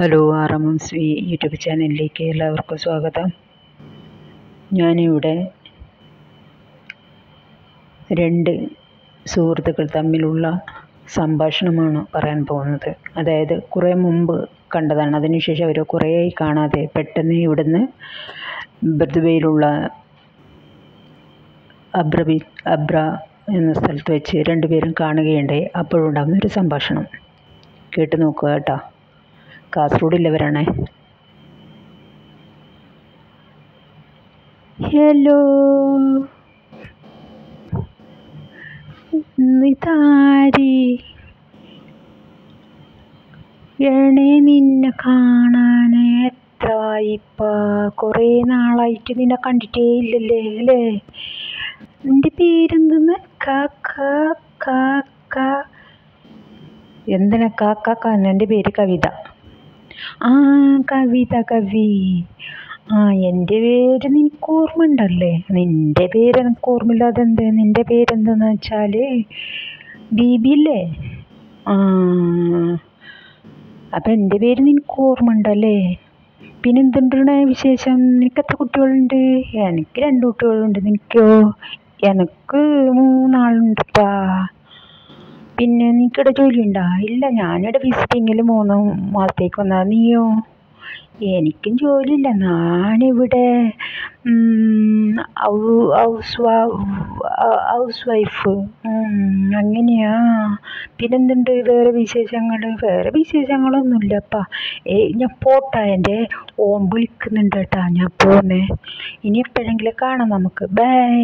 Hello R M M സ്വി YouTube ചാനലിലേക്ക് എല്ലാവർക്കും സ്വാഗതം. ഞാനിവിടെ രണ്ട് സുഹൃത്തുക്കൾ തമ്മിലുള്ള സംഭാഷണമാണ് പറയാൻ പോകുന്നത്. അതായത് കുറേ മുമ്പ് കണ്ടതാണ്. അതിനുശേഷം അവർ കുറേയായി കാണാതെ പെട്ടെന്ന് ഇവിടുന്ന് ബർദുബയിലുള്ള അബ്രബി അബ്ര എന്ന സ്ഥലത്ത് വെച്ച് രണ്ടുപേരും കാണുകയുണ്ടായി. അപ്പോഴുണ്ടാകുന്ന ഒരു സംഭാഷണം. കേട്ടു നോക്കുക കേട്ടോ. കാസർഗോഡുള്ളവരാണേ ഹലോ എണേ നിന്നെ കാണാൻ എത്ര ഇപ്പ കുറേ നാളായിട്ട് നിന്നെ കണ്ടിട്ടേ ഇല്ലല്ലേ അല്ലേ? നിന്റെ പേരെന്തെന്ന്? കാക്ക കാക്ക എന്തിനാ കാക്ക എന്റെ പേര് കവിത. ആ കവിത കവി ആ എന്റെ പേര് നിനക്ക് ഓർമ്മ ഉണ്ടല്ലേ നിന്റെ പേര് എനിക്ക് ഓർമ്മയില്ലാതെ എന്ത്? നിന്റെ പേരെന്തെന്ന് വെച്ചാൽ ബീബി അല്ലേ ആ അപ്പം എന്റെ പേര് നിനക്ക് ഓർമ്മ ഉണ്ടല്ലേ പിന്നെ എന്തുണ്ടാണ് വിശേഷം? നിനക്ക് എത്ര കുട്ടികളുണ്ട്? എനിക്ക് രണ്ട് കുട്ടികളുണ്ട്. നിനക്കോ? എനിക്ക് മൂന്നാളുണ്ടപ്പാ പിന്നെ നിനക്കിവിടെ ജോലി ഉണ്ടോ ഇല്ല ഞാനിവിടെ വിസിറ്റിങ്ങിൽ മൂന്ന് മാസത്തേക്ക് വന്നതാ നീയോ? എനിക്കും ജോലിയില്ല ഞാനിവിടെ ഹൗസ് വൈഫ്. അങ്ങനെയാ. പിന്നെന്തുണ്ട് വേറെ വിശേഷങ്ങൾ? വേറെ വിശേഷങ്ങളൊന്നുമില്ലപ്പാ. ഏ ഞാൻ പോട്ടാ എന്റെ ഓൻ വിളിക്കുന്നുണ്ട് കേട്ടാ ഞാൻ പോന്നെ. ഇനി എപ്പോഴെങ്കിലും കാണാം നമുക്ക്. ബൈ.